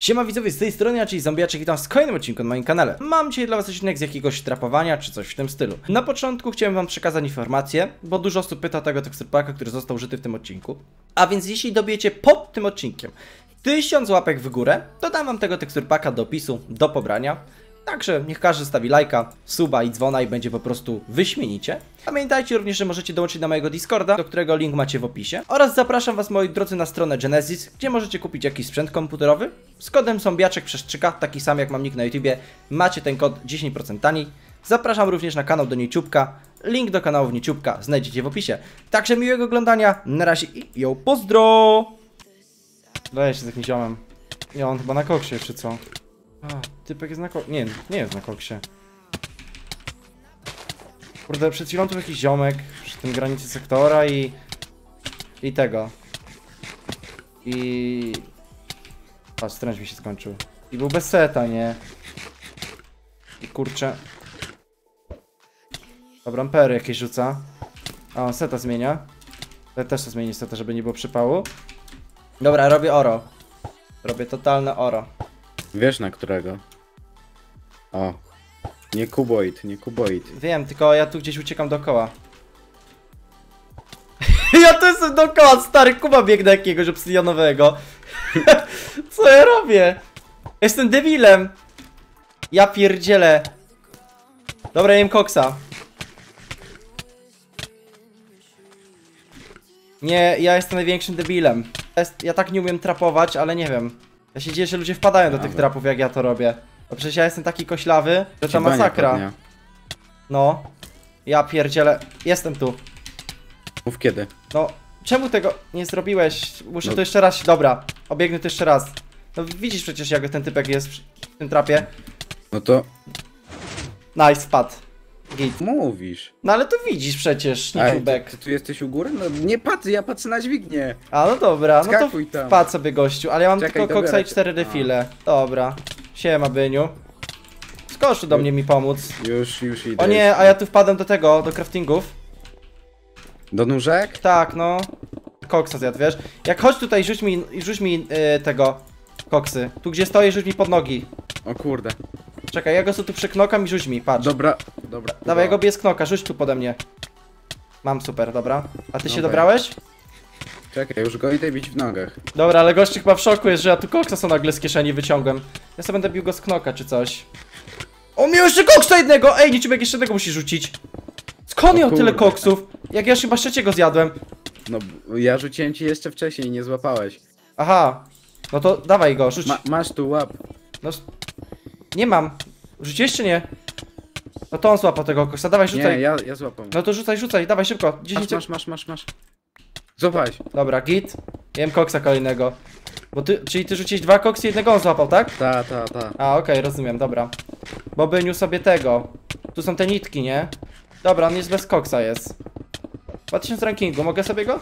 Siema widzowie, z tej strony, czyli Zombiaczek, witam w kolejnym odcinku na moim kanale. Mam dzisiaj dla was odcinek z jakiegoś trapowania, czy coś w tym stylu. Na początku chciałem wam przekazać informację, bo dużo osób pyta tego teksturpaka, który został użyty w tym odcinku. A więc jeśli dobijecie pod tym odcinkiem 1000 łapek w górę, to dam wam tego teksturpaka do opisu, do pobrania. Także niech każdy stawi lajka, suba i dzwona i będzie po prostu wyśmienicie. Pamiętajcie również, że możecie dołączyć do mojego Discorda, do którego link macie w opisie. Oraz zapraszam was moi drodzy na stronę Genesis, gdzie możecie kupić jakiś sprzęt komputerowy. Z kodem zombiaczek przez 3K, taki sam jak mam nick na YouTubie, macie ten kod 10% taniej. Zapraszam również na kanał do Nieciubka. Link do kanału w Nieciubka znajdziecie w opisie. Także miłego oglądania, na razie i ją pozdro! Daję się z jakimś ziomem. Nie, on chyba na koksie, czy co? A, typek jest na koksie. Nie, nie jest na koksie. Kurde, przed chwilą tu jakiś ziomek przy tym granicy sektora i... I tego. I... Patrz, stręcz mi się skończył. I był bez seta, nie? I kurczę... Dobra, ampery jakieś rzuca. A, on seta zmienia. Ja też to zmienię seta, żeby nie było przypału. Dobra, robię oro. Robię totalne oro. Wiesz na którego? O. Nie kuboid, nie kuboid. Wiem, tylko ja tu gdzieś uciekam dookoła. ja tu jestem dookoła, stary Kuba biegnę jakiegoś obsydianowego. Co ja robię? Jestem debilem. Ja pierdzielę. Dobra, jem koksa. Nie, ja jestem największym debilem. Ja tak nie umiem trapować, ale nie wiem. Ja się dzieje, że ludzie wpadają do tych trapów, jak ja to robię. Bo przecież ja jestem taki koślawy, że to masakra. No. Ja pierdzielę. Jestem tu. Mów kiedy. No, czemu tego nie zrobiłeś? Muszę No. to jeszcze raz. Dobra, obiegnę to jeszcze raz. No widzisz przecież jak ten typek jest w tym trapie. No to Nice, wpadł. Git. mówisz. No ale to widzisz przecież, A ty, ty tu jesteś u góry? No nie patrzę, ja patrzę na dźwignię. A no dobra, no to wpadł sobie gościu. Ale ja mam Czekaj, tylko koksa i cztery refile. Dobra. Siema, Byniu. Skoczy do mnie mi pomóc. Już, już idę. O nie, a ja tu wpadłem do tego, do craftingów. Do nóżek? Tak, no. Koksa zjadł, wiesz? Jak chodź tutaj, rzuć mi, rzuć mi yy, tego. Koksy. Tu gdzie stoję, rzuć mi pod nogi. O kurde. Czekaj, ja go sobie tu przyknokam i rzuć mi, patrz. Dobra, dobra. Dawaj, ja go biję z knoka, rzuć tu pode mnie. Mam, super, dobra. A ty się Dobra. dobrałeś? Czekaj, już go idę bić w nogach. Dobra, ale gościu chyba w szoku jest, że ja tu koksa co nagle z kieszeni wyciągłem. Ja sobie będę bił go z knoka czy coś. On miał jeszcze koksa jednego! Ej, niczym jeszcze jednego musi rzucić. Skąd O miał tyle kurde. koksów? Jak ja już chyba trzeciego zjadłem. No, b- ja rzuciłem ci jeszcze wcześniej, nie złapałeś. Aha. No to dawaj go, rzuć. Ma, masz tu łap. No, s- nie mam. Rzuciłeś czy nie? No to on złapał tego koksa, dawaj rzucaj. Nie, ja, ja złapam. No to rzucaj, rzucaj, dawaj szybko. 10 Masz, masz, masz, masz. Złapałeś. Dobra, git. Jem koksa kolejnego. Bo ty, czyli ty rzuciłeś dwa koksy i jednego on złapał, tak? Ta, ta, ta. A, okej, rozumiem, dobra. Bo by niósł sobie tego. Tu są te nitki, nie? Dobra, on jest bez koksa jest. 2000 rankingu, mogę sobie go?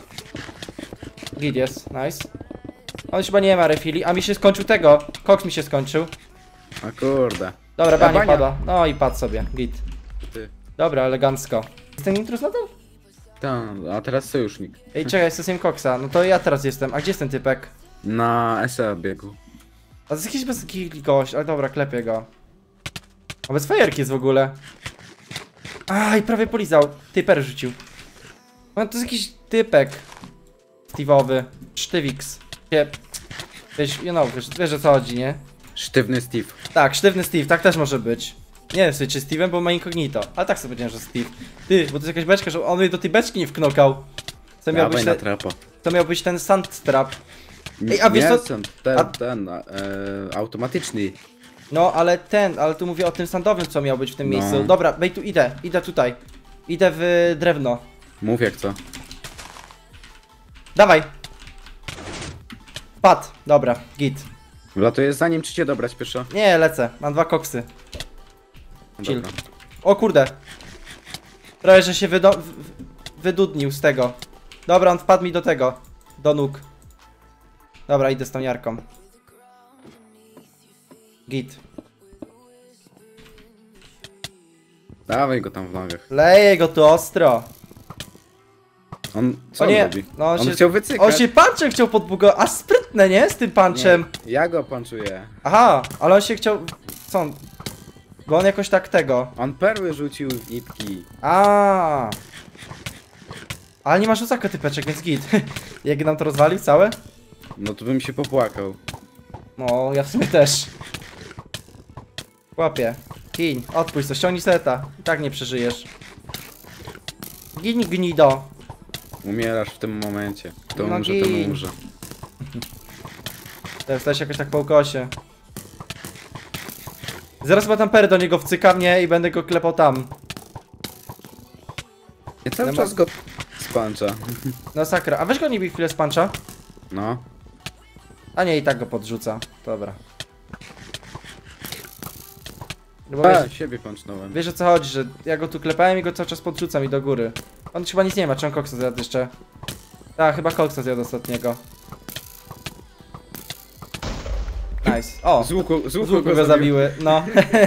Git jest, nice. On już chyba nie ma refili, a mi się skończył tego. Koks mi się skończył. A kurde. Dobra, bania. pada. No i padł sobie, git. Ty. Dobra, elegancko. Jest ten intruz nadal? Ta, a teraz sojusznik. Ej, czekaj, jestem koksa. No to ja teraz jestem. A gdzie jest ten typek? Na SE biegu. A to jest jakiś bez gość, ale dobra, klepię go. A bez fajerki jest w ogóle. Aj, prawie polizał. Typer rzucił. No to jest jakiś typek. Steve'owy. Sztywix. Wiesz, you know, wiesz, wiesz o co chodzi, nie? Sztywny Steve. Tak, sztywny Steve, tak też może być. Nie wiem sobie, czy Steve'em, bo ma incognito. Ale tak sobie powiedziałem, że Steve. Ty, bo to jest jakaś beczka, że on mnie do tej beczki nie wknokał. To miał, być Dawaj na te, trapo. to miał być ten sandstrap. Nie, Ej, a wiesz nie, co- Ten, ten, a- ten e, automatyczny. No, ale ten, ale tu mówię o tym sandowym, co miał być w tym No. miejscu. Dobra, bej tu idę, idę tutaj. Idę w drewno. Mów jak co. Dawaj. Pad, dobra, git. Wlatujesz zanim czy cię dobrać pieszo? Nie, lecę, mam dwa koksy. Chill. Dobra. O kurde. Prawie, że się wydo- w- wydudnił z tego. Dobra, on wpadł mi do tego. Do nóg. Dobra, idę z tą jarką. Git. Dawaj go tam w nogach. Leję go tu ostro. On co o on nie, robi? no on, on się, chciał wycykać. on się patrzy, chciał podbugować, a sprytne, nie? Z tym punczem. Nie, ja go panczuję. Aha, ale on się chciał... Co on? Bo on jakoś tak tego... On perły rzucił w nitki. A. Ale nie masz rzucaka typeczek, więc git. Jak nam to rozwalił całe? No to bym się popłakał. No, ja w sumie też. Łapie. Gin, odpuść to, ściągnij seta. I tak nie przeżyjesz. Gin, gnido. Umierasz w tym momencie. Kto No umrze, ten umrze. To jest też jakoś tak po ukosie. Zaraz chyba tam per do niego wcyka mnie i będę go klepał tam. Ja cały Ja czas go spancza. No sakra. A weź go nie bij chwilę z puncha. No. A nie, i tak go podrzuca. Dobra. No bo wiesz, siebie pancznąłem. wiesz o co chodzi, że ja go tu klepałem i go cały czas podrzucam i do góry. On chyba nic nie ma, czy on koksa zjadł jeszcze? Tak, chyba koksa zjadł ostatniego. Nice. O, Z łuku, z z łuku, łuku go zabiły. No.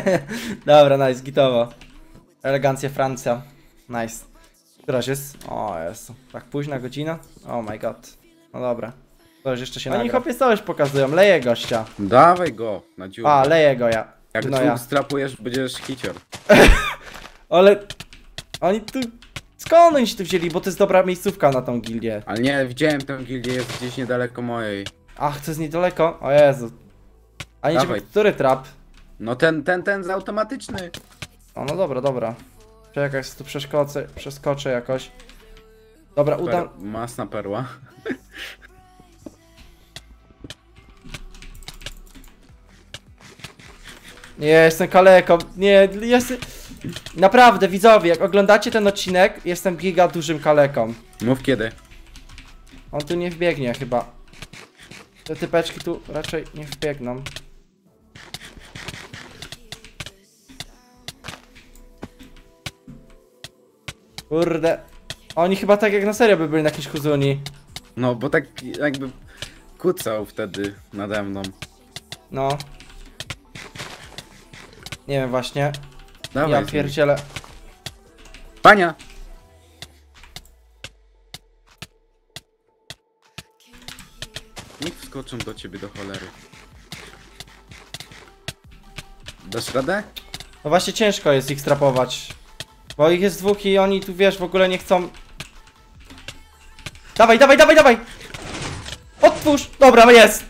Dobra, nice, gitowo. Elegancja Francja. Nice. Któraś jest? O, jest. Tak późna godzina? Oh my god. No dobra. To już jeszcze się Oni nagra. chłopie coś pokazują, leje gościa. Dawaj go na dziurę. A, leje go ja. Jak no ja. strapujesz, będziesz hicior. Ale oni tu... Skąd oni się tu wzięli? Bo to jest dobra miejscówka na tą gildię. Ale nie, widziałem tę gildię, jest gdzieś niedaleko mojej. Ach, to jest niedaleko? O Jezu. A nie który trap? No ten, ten, ten z automatyczny. O, no dobra, dobra. Czekaj, tu przeszkodzę, przeskoczę jakoś. Dobra, udam... Per, masna perła. Nie, jestem kaleką. Nie, jestem... Naprawdę, widzowie, jak oglądacie ten odcinek, jestem giga dużym kaleką. Mów kiedy. On tu nie wbiegnie chyba. Te typeczki tu raczej nie wbiegną. Kurde. Oni chyba tak jak na serio by byli na jakiejś huzuni. No, bo tak jakby kucał wtedy nade mną. No. Nie wiem właśnie. Dawaj, ja pierdzielę. Pania! Niech wskoczą do ciebie do cholery. Dasz radę? No właśnie ciężko jest ich strapować. Bo ich jest dwóch i oni tu wiesz w ogóle nie chcą. Dawaj, dawaj, dawaj, dawaj! Otwórz! Dobra, jest!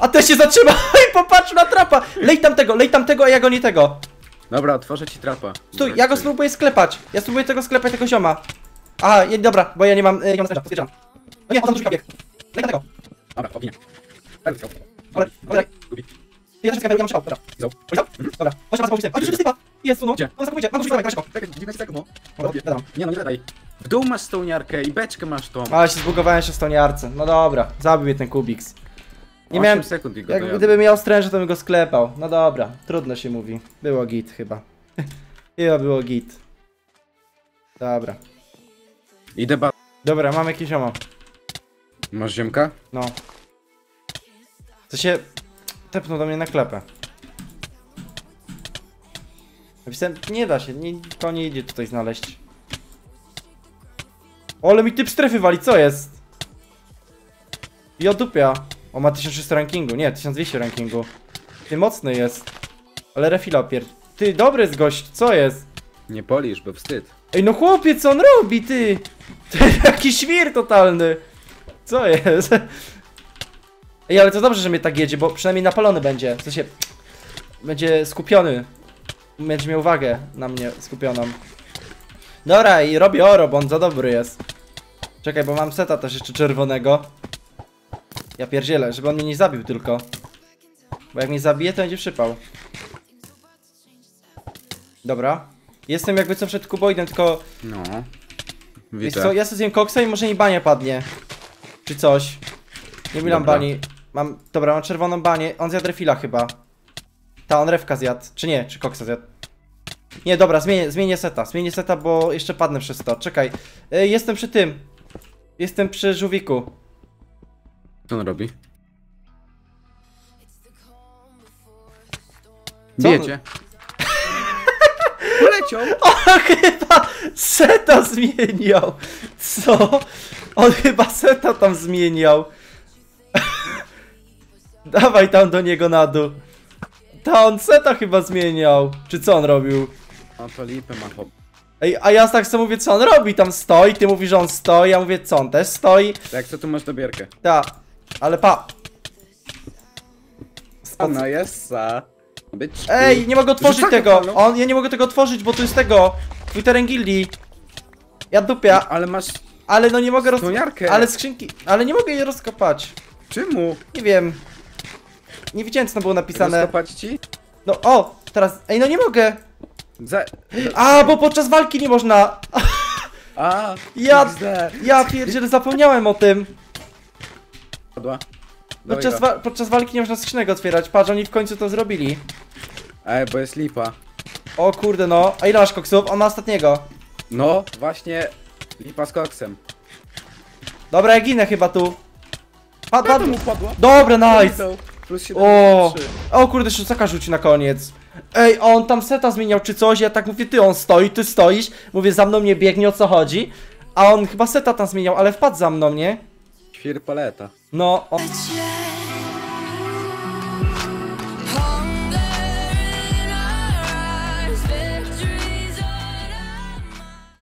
A ty się zatrzyma i popatrz na trapa! Lej tam tego, lej tam tego, a ja go nie tego. Dobra, otworzę ci trapa. Stój, ja go spróbuję sklepać. Ja spróbuję tego sklepać, tego zioma. Aha, je, dobra, bo ja nie mam, e, nie mam zresztą, stwierdzam. No nie, on tam dużo bieg. Lej tam tego. Dobra, opinia. Ale, ale, ja też sklepę, ja mam szał, dobra. Zał. Oj, tam? Dobra, chodź, pomysł. A, tu się sypa! Jest, no. Gdzie? On zakupujcie, mam dużo szybko. Czekaj, 9 sekund, no. Dobra, dam. Nie no, nie daj. W dół masz stołniarkę i beczkę masz tą. Ale się zbugowałem się w stoniarce. No dobra, zabił mnie ten Kubiks. Nie 8 miałem. sekund i go Jak dojadę. gdyby miał stręże, to bym go sklepał. No dobra, trudno się mówi. Było git chyba. chyba było git. Dobra. Idę ba... Dobra, mam jakiś omo. Masz ziemka? No. To się. Tepnął do mnie na klepę. Napisałem, nie da się, nie, to nie idzie tutaj znaleźć. O, ale mi typ strefy wali, co jest? I O, ma 1300 rankingu, nie, 1200 rankingu. Ty mocny jest. Ale refila opier... Ty, dobry jest gość, co jest? Nie polisz, bo wstyd. Ej, no chłopie, co on robi, ty? Ty, jaki świr totalny. Co jest? Ej, ale to dobrze, że mnie tak jedzie, bo przynajmniej napalony będzie. W sensie, będzie skupiony. Będzie miał uwagę na mnie skupioną. Dobra, i robię oro, bo on za dobry jest. Czekaj, bo mam seta też jeszcze czerwonego. Ja pierdzielę, żeby on mnie nie zabił tylko. Bo jak mnie zabije, to będzie przypał. Dobra. Jestem jakby co przed kuboidem, tylko No. Wiesz co, ja sobie zjem koksa i może mi bania padnie. Czy coś. Nie Dobra. bani. Mam, dobra, mam czerwoną banię. On zjadł refila chyba. Ta, on refka zjadł. Czy nie, czy koksa zjadł. Nie, dobra, zmienię, zmienię seta. Zmienię seta, bo jeszcze padnę przez to. Czekaj. Y, jestem przy tym. Jestem przy żółwiku. Co on robi? On- Wiecie. Poleciał! O, chyba seta zmieniał. Co? On chyba seta tam zmieniał. Dawaj tam do niego na dół. Ta on seta chyba zmieniał. Czy co on robił? No to lipy ma chłop. Ej, a ja tak sobie mówię, co on robi? Tam stoi, ty mówisz, że on stoi, ja mówię, co on też stoi. Jak co tu masz dobierkę? Ta, ale pa. A no jest. Być. Ej, nie mogę otworzyć tego. palą. On, ja nie mogę tego otworzyć, bo tu jest tego. Twój teren gildii. Ja dupia, Ale masz. ale no nie mogę roz... Stoniarkę. Ale skrzynki, ale nie mogę jej rozkopać. Czemu? Nie wiem. Nie widziałem, co tam było napisane. Rozkopać ci? No, o, teraz, ej, no nie mogę. Za... A, bo podczas walki nie można. A, Ja- XD. Ja pierdzielę, zapomniałem o tym. Padła. Podczas, wa podczas walki nie można skrzynek otwierać. Patrz, oni w końcu to zrobili. Ej, bo jest lipa. O kurde, no. A ile masz koksów? On ma ostatniego. No, właśnie lipa z koksem. Dobra, ja ginę chyba tu. Padł, Padła padł. mu padła. Dobra, nice. Plus O, 73. o kurde, Szusaka rzuci na koniec. Ej, on tam seta zmieniał czy coś, ja tak mówię, ty on stoi, ty stoisz, mówię, za mną nie biegnie, o co chodzi? A on chyba seta tam zmieniał, ale wpadł za mną, nie? Świr paleta. No, on... Cię